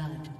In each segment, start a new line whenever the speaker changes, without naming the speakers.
blood.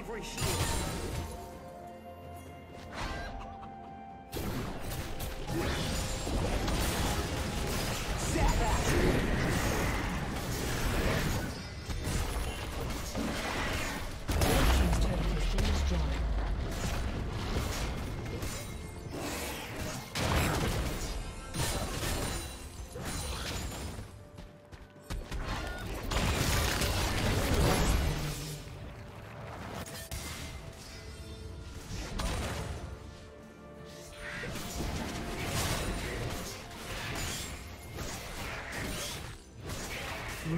Bravery Shield.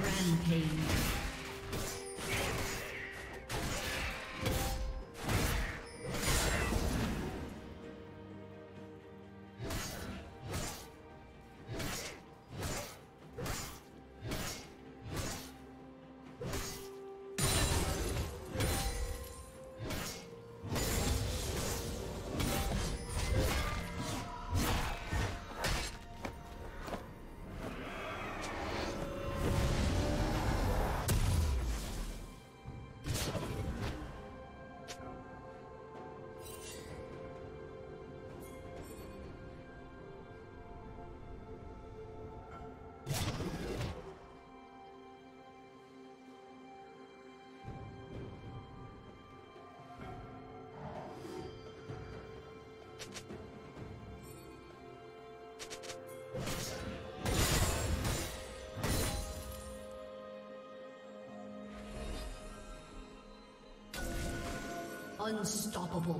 Rampage. Unstoppable.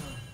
Daniel.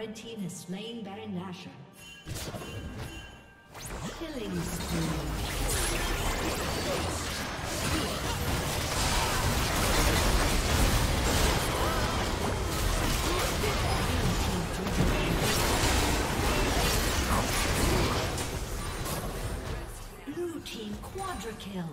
Red Team has slain Baron Nashor. Killing Blue Team Quadra Kill.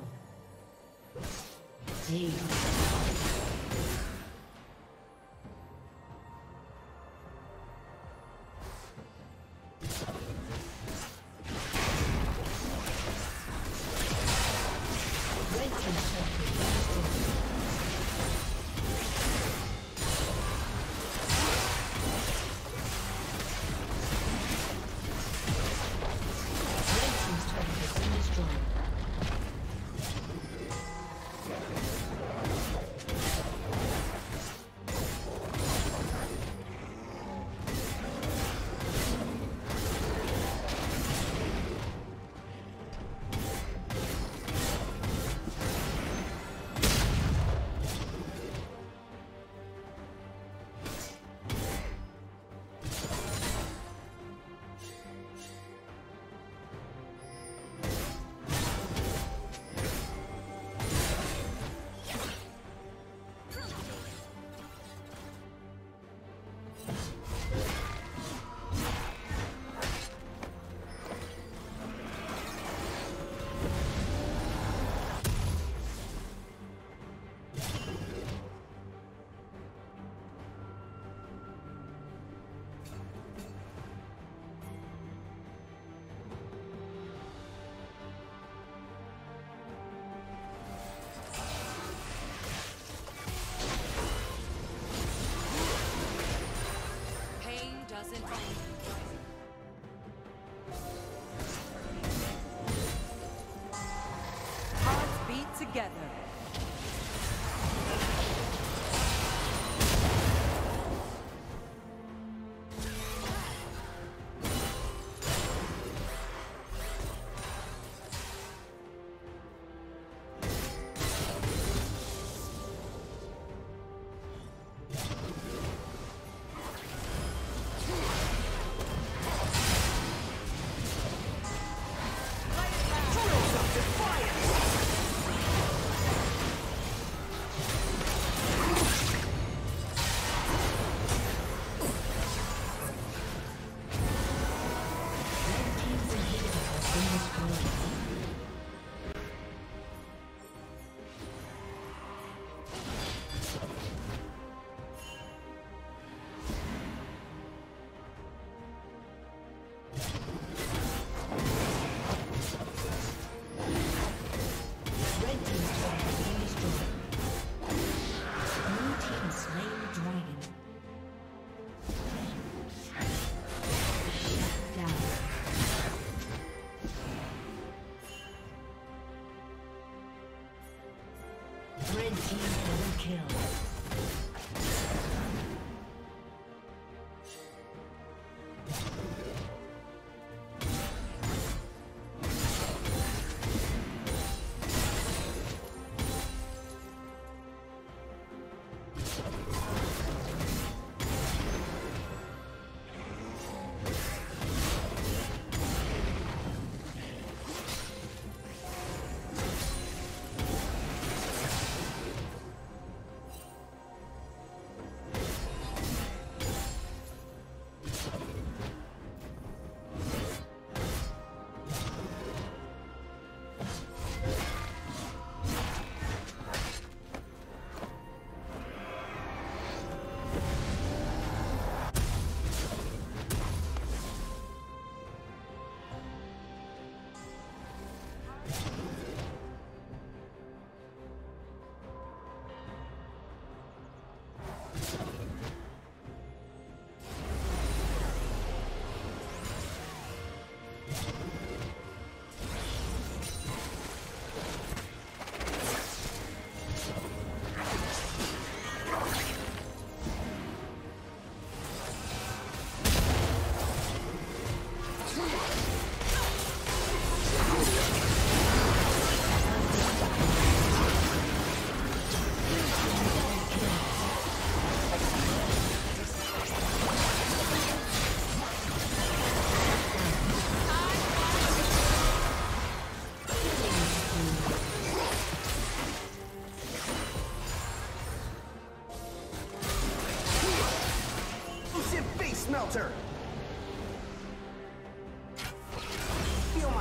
team double kill.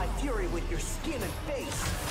my fury with your
skin and face.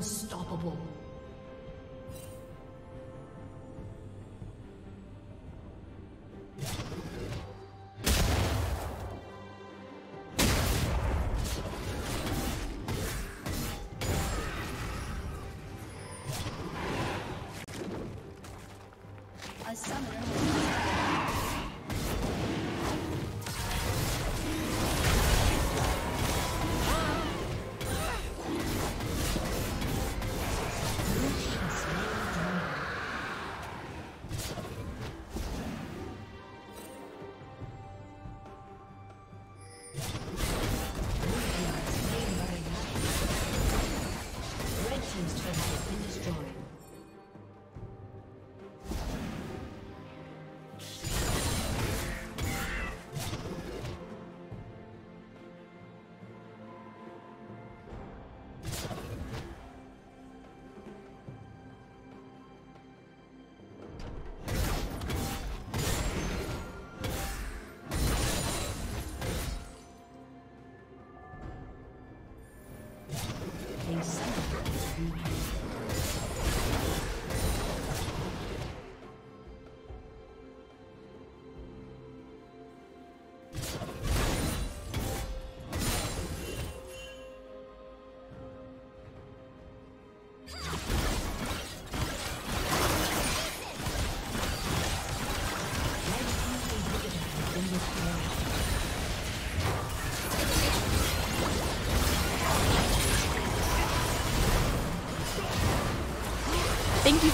Unstoppable.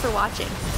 For watching.